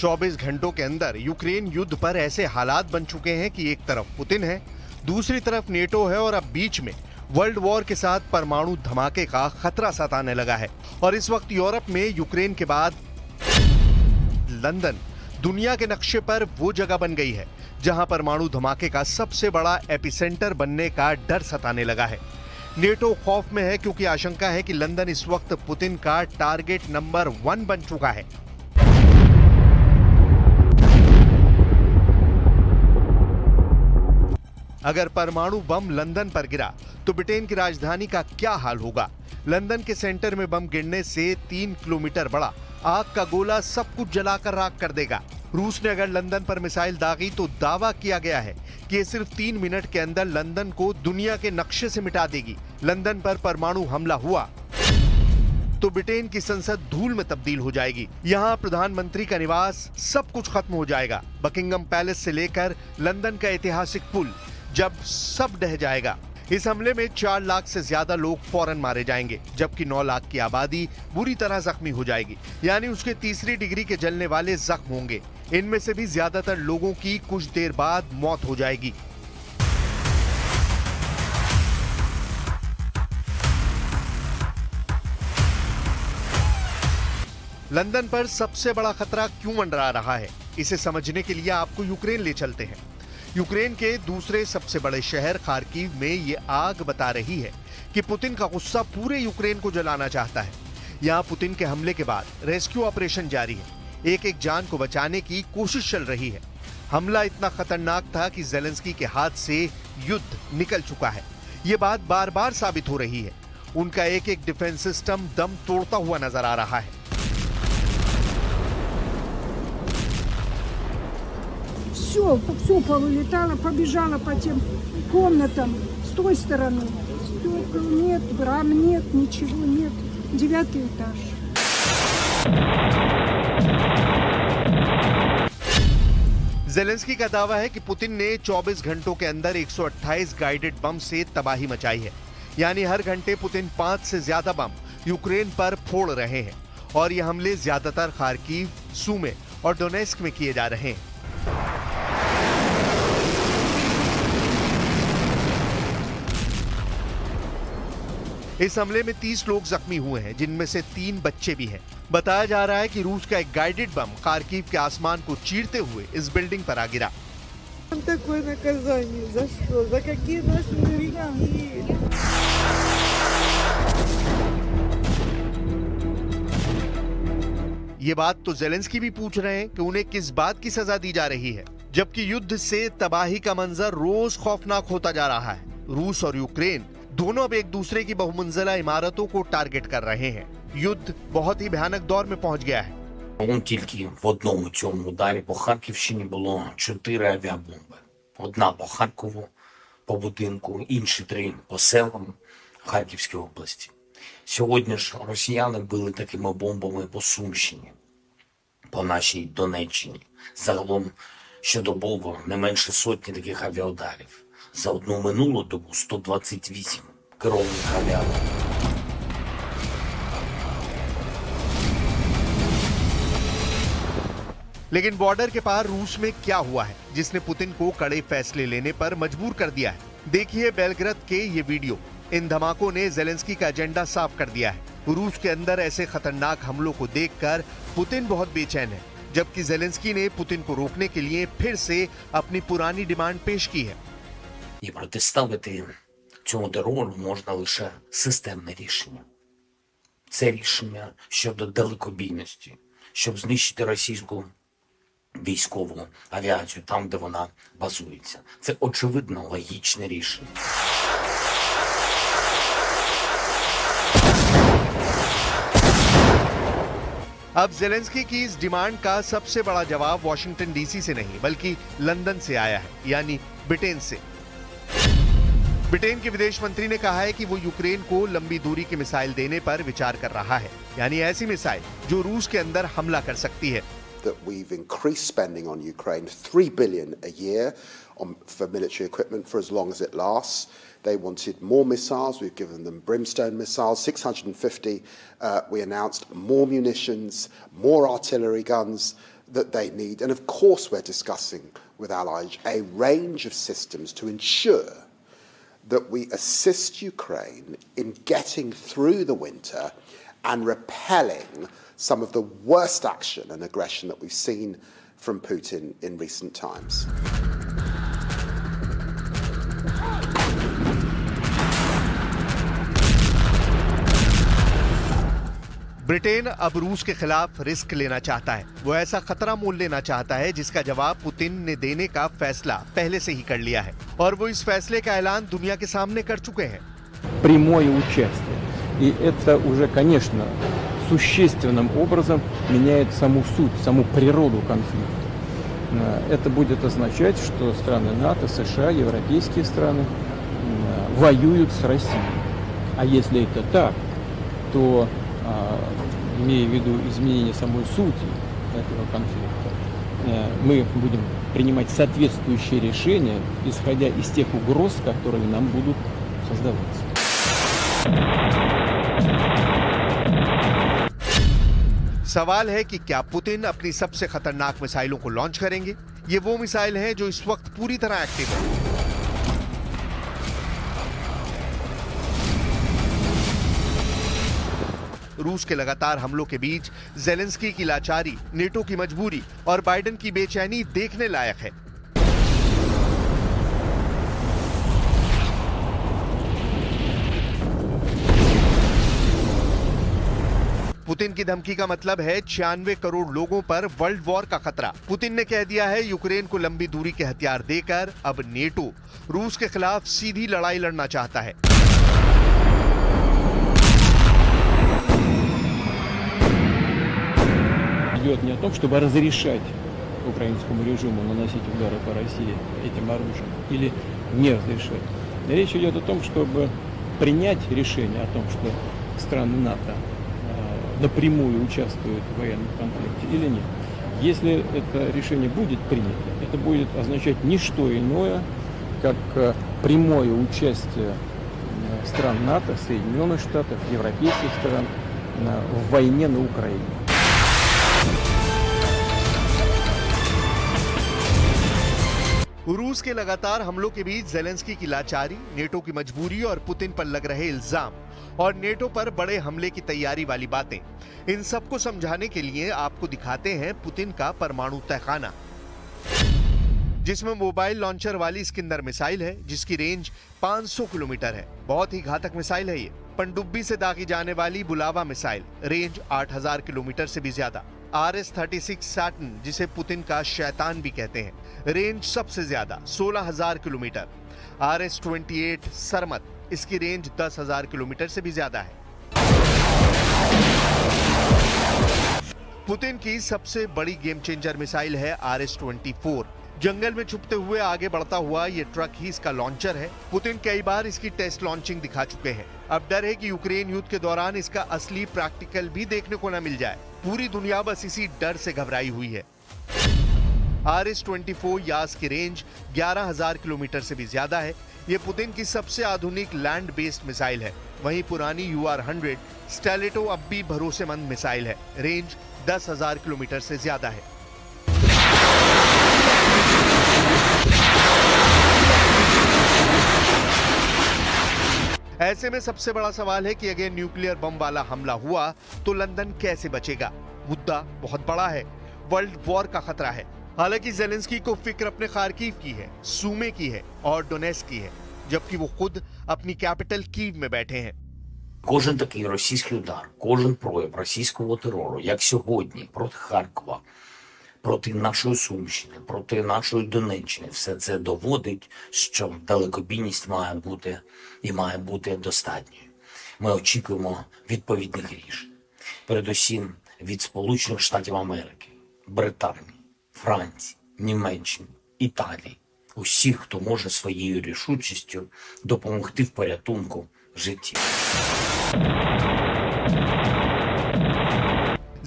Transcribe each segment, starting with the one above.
24 घंटों के अंदर यूक्रेन युद्ध पर ऐसे हालात बन चुके हैं कि एक तरफ़ पुतिन है, दूसरी तरफ़ नेटो है और अब बीच में वर्ल्ड वॉर के साथ परमाणु धमाके का खतरा सताने लगा है। और इस वक्त यूरोप में यूक्रेन के बाद लंदन दुनिया के नक्शे पर वो जगह बन गई है, जहाँ परमाणु धमाके का सबसे बड़ा एपिसेंटर बनने का डर सताने लगा है। नेटो खौफ में है क्योंकि आशंका है कि लंदन इस वक्त पुतिन का टारगेट नंबर वन बन चुका है। अगर परमाणु बम लंदन पर गिरा तो ब्रिटेन की राजधानी का क्या हाल होगा? लंदन के सेंटर में बम गिरने से तीन किलोमीटर बड़ा, आग का गोला सब कुछ जलाकर राख कर देगा। रूस ने अगर लंदन पर मिसाइल दागी तो दावा किया गया है कि ये सिर्फ़ तीन मिनट के अंदर लंदन को दुनिया के नक्शे से मिटा देगी। लंदन पर परमाणु हमला हुआ। तो ब्रिटेन की संसद धूल में तब्दील हो जाएगी। यहाँ प्रधानमंत्री का निवास सब कुछ खत्म हो जाएगा। बकिंगम पैलेस से लेकर लंदन का ऐतिहासिक पुल जब सब डह जाएगा। इस हमले में चार लाख से ज़्यादा लोग फ़ौरन मारे जाएँगे, जबकि नौ लाख की आबादी बुरी तरह जख्मी हो जाएगी। यानी उसके तीसरी डिग्री के जलने वाले जख्म होंगे। इनमें से भी ज़्यादातर लोगों की कुछ देर बाद मौत हो जाएगी। लंदन पर सबसे बड़ा खतरा क्यों मंडरा रहा है? इसे समझने के लिए आपको यूक्रेन ले चलते हैं। यूक्रेन के दूसरे सबसे बड़े शहर खारकीव में ये आग बता रही है कि पुतिन का गुस्सा पूरे यूक्रेन को जलाना चाहता है। यहाँ पुतिन के हमले के बाद रेस्क्यू ऑपरेशन जारी है। एक एक जान को बचाने की कोशिश चल रही है। हमला इतना खतरनाक था कि जेलेंस्की के हाथ से युद्ध निकल चुका है। ये बात बार बार साबित हो रही है। उनका एक एक डिफेंस सिस्टम दम तोड़ता हुआ नज़र आ रहा है। Все, все повылетало, побежала по тем комнатам с той стороны. Стекол нет, рам нет, ничего нет. Девятый этаж. जेलेंस्की का दावा है कि पुतिन ने 24 घंटों के अंदर 128 गाइडेड बम से तबाही मचाई है यानी हर घंटे पुतिन पांच से ज्यादा बम यूक्रेन पर फोड़ रहे हैं और ये हमले ज्यादातर खारकीव सूमे और डोनेस्क में किए जा रहे हैं इस हमले में 30 लोग जख्मी हुए हैं, जिनमें से तीन बच्चे भी हैं। बताया जा रहा है कि रूस का एक गाइडेड बम कारकीव के आसमान को चीरते हुए इस बिल्डिंग पर आ गिरा। ये बात तो जेलेंस्की भी पूछ रहे हैं कि उन्हें किस बात की सजा दी जा रही है, जबकि युद्ध से तबाही का मंजर रोज खौफनाक होता जा रहा है। रूस और यूक्रेन दोनों अब एक दूसरे की बहुमंजिला इमारतों को टारगेट कर रहे हैं युद्ध बहुत ही भयानक दौर में पहुंच गया है Он тільки в одному цьому ударі по Харківщині було чотири авіабомби. Одна по Харкову, по будинку, інші три по селам Харківської області. Сьогодні ж росіяни били такими бомбами по Сумщині, по нашій Донеччині. Загалом щодобово не менше сотні таких авіаударів. За одну минулу добу 128 Good old लेकिन बॉर्डर के पार रूस में क्या हुआ है? जिसने पुतिन को कड़े फैसले लेने पर मजबूर कर दिया है। देखिए बेलग्रद के ये वीडियो। इन धमाकों ने जेलेंस्की का एजेंडा साफ़ कर दिया है। रूस के अंदर ऐसे खतरनाक हमलों को देखकर पुतिन बहुत बेचैन है जबकि जेलेंस्की ने पुतिन को रोकने के लिए फिर से अपनी पुरानी डिमांड पेश की है। цьому терору можна лише системне рішення. Це рішення щодо далекобійності, щоб знищити російську військову авіацію там, де вона базується. Це очевидно логічне рішення. अब जेलेंस्की की इस डिमांड का सबसे बड़ा जवाब वॉशिंगटन डीसी से नहीं बल्कि लंदन से आया है यानी ब्रिटेन से ब्रिटेन के विदेश मंत्री ने कहा है कि वो यूक्रेन को लंबी दूरी की मिसाइल देने पर विचार कर रहा है यानी ऐसी मिसाइल जो रूस के अंदर हमला कर सकती है that we've increased spending on Ukraine, three billion a year on, for military equipment for as long as it lasts. They wanted more missiles. We've given them Brimstone missiles, 650. Uh, we announced more munitions, more artillery guns. that they need. And of course, we're discussing with allies a range of systems to ensure that we assist Ukraine in getting through the winter and repelling some of the worst action and aggression that we've seen from Putin in recent times. Britain अब रूस के खिलाफ risk लेना चाहता है वो ऐसा खतरा मोल लेना चाहता है जिसका जवाब पुतिन ने देने का फैसला पहले से ही कर लिया है और वो इस फैसले का ऐलान दुनिया के सामने कर चुके हैं прямое участие. И это уже, конечно, существенным образом меняет саму суть, саму природу конфликта. Э, Это будет означать, что страны НАТО, США, европейские страны м, воюют с Россией. А если это так, то, а, имея в виду изменение самой сути этого конфликта, э, мы будем принимать соответствующие решения, исходя из тех угроз, которые нам будут создаваться. सवाल है कि क्या पुतिन अपनी सबसे खतरनाक मिसाइलों को लॉन्च करेंगे ये वो मिसाइल हैं जो इस वक्त पूरी तरह एक्टिव है रूस के लगातार हमलों के बीच जेलेंस्की की लाचारी, नेटो की मजबूरी और बाइडेन की बेचैनी देखने लायक है। पुतिन की धमकी का मतलब है छियानवे करोड़ लोगों पर वर्ल्ड वॉर का खतरा। पुतिन ने कह दिया है, यूक्रेन को लंबी दूरी के हथियार देकर अब नेटो रूस के खिलाफ सीधी लड़ाई लड़ना चाहता है। Идет не о том, чтобы разрешать украинскому режиму наносить удары по России этим оружием или не разрешать. Речь идет о том, чтобы принять решение о том, что страны НАТО э, напрямую участвуют в военном конфликте или нет. Если это решение будет принято, это будет означать не что иное, как э, прямое участие э, стран НАТО, Соединенных Штатов, европейских стран в войне на Украине. रूस के लगातार हमलों के बीच जेलेंस्की की लाचारी, नेटो की मजबूरी और पुतिन पर लग रहे इल्ज़ाम और नेटो पर बड़े हमले की तैयारी वाली बातें। इन सबको समझाने के लिए आपको दिखाते हैं पुतिन का परमाणु तहखाना, जिसमें मोबाइल लॉन्चर वाली स्किंदर मिसाइल है, जिसकी रेंज 500 किलोमीटर है। बहुत ही घातक मिसाइल है ये। पनडुब्बी से दागी जाने वाली बुलावा मिसाइल, रेंज 8000 किलोमीटर से भी ज़्यादा। आर एस थर्टी सिक्स जिसे पुतिन का शैतान भी कहते हैं रेंज सबसे ज़्यादा 16000 kilometre. R S twenty eight Sarmat, इसकी रेंज 10000 किलोमीटर से भी ज़्यादा है। पुतिन की सबसे बड़ी गेम चेंजर मिसाइल है आर एस ट्वेंटी फोर। जंगल में छुपते हुए आगे बढ़ता हुआ ये ट्रक ही इसका लॉन्चर है। पुतिन कई बार इसकी टेस्ट लॉन्चिंग दिखा चुके हैं। अब डर है कि यूक्रेन युद्ध के दौरान इसका असली प्रैक्टिकल भी देखने को न मिल जाए। पूरी दुनिया बस इसी डर से घबराई हुई है। R S twenty four Yars की रेंज 11,000 किलोमीटर से भी ज़्यादा है। ये पुतिन की सबसे आधुनिक लैंड बेस्ड मिसाइल है। वहीं पुरानी यू आर हंड्रेड स्टेलेटो अब भी भरोसेमंद मिसाइल है। रेंज 10,000 किलोमीटर से ज़्यादा है। ऐसे में सबसे बड़ा सवाल है कि अगर न्यूक्लियर बम वाला हमला हुआ तो लंदन कैसे बचेगा मुद्दा बहुत बड़ा है वर्ल्ड वॉर का खतरा है हालांकि जेलेंस्की को फिक्र अपने खारकीव की है सूमे की है और डोनेस की है जबकि वो खुद अपनी कैपिटल कीव में बैठे हैं Кожен такий російський удар, кожен прояв російського терору, як сьогодні, проти Харкова, проти нашої Сумщини, проти нашої Донеччини, все це доводить, що далекобійність має бути і має бути достатньою. Ми очікуємо відповідних рішень, передусім від Сполучених Штатів Америки, Британії, Франції, Німеччини, Італії, усіх, хто може своєю рішучістю допомогти в порятунку життів.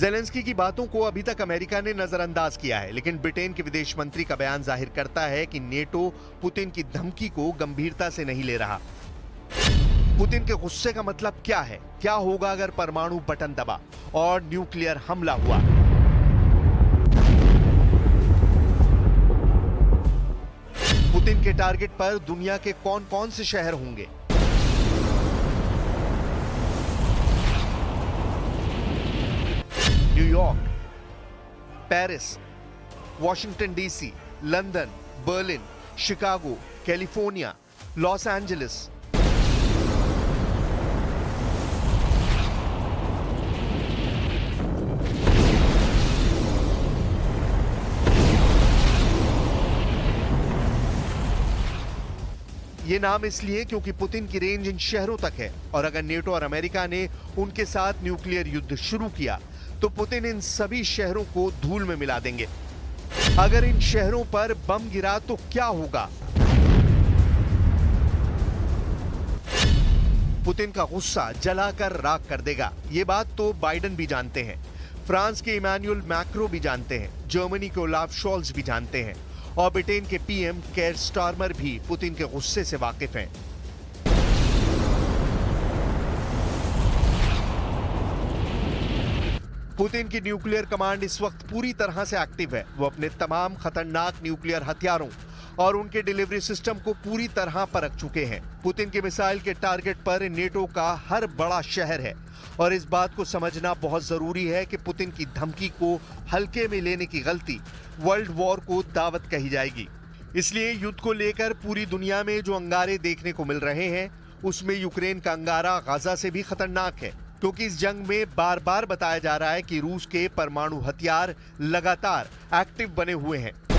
जेलेंस्की की बातों को अभी तक अमेरिका ने नजरअंदाज किया है, लेकिन ब्रिटेन के विदेश मंत्री का बयान ज़ाहिर करता है कि नेटो पुतिन की धमकी को गंभीरता से नहीं ले रहा। पुतिन के गुस्से का मतलब क्या है? क्या होगा अगर परमाणु बटन दबा और न्यूक्लियर हमला हुआ? पुतिन के टारगेट पर दुनिया के कौन कौन से शहर होंगे? New York Paris Washington DC London Berlin Chicago California Los Angeles ये नाम इसलिए क्योंकि पुतिन की रेंज इन शहरों तक है और अगर नेटो और अमेरिका ने उनके साथ न्यूक्लियर युद्ध शुरू किया तो पुतिन इन सभी शहरों को धूल में मिला देंगे। अगर इन शहरों पर बम गिरा तो क्या होगा? पुतिन का गुस्सा जलाकर राख कर देगा। ये बात तो बाइडन भी जानते हैं। फ्रांस के इमानुअल मैक्रो भी जानते हैं। जर्मनी के ओलाफ शॉल्स भी जानते हैं। और ब्रिटेन के पीएम केयर स्टारमर भी पुतिन के गुस्से से वाकिफ हैं। पुतिन की न्यूक्लियर कमांड इस वक्त पूरी तरह से एक्टिव है। वो अपने तमाम खतरनाक न्यूक्लियर हथियारों और उनके डिलीवरी सिस्टम को पूरी तरह परख चुके हैं। पुतिन के मिसाइल के टारगेट पर नेटो का हर बड़ा शहर है और इस बात को समझना बहुत ज़रूरी है कि पुतिन की धमकी को हल्के में लेने की गलती वर्ल्ड वॉर को दावत कही जाएगी। इसलिए युद्ध को लेकर पूरी दुनिया में जो अंगारे देखने को मिल रहे हैं, उसमें यूक्रेन का अंगारा गाजा से भी खतरनाक है। क्योंकि इस जंग में बार बार बताया जा रहा है कि रूस के परमाणु हथियार लगातार एक्टिव बने हुए हैं।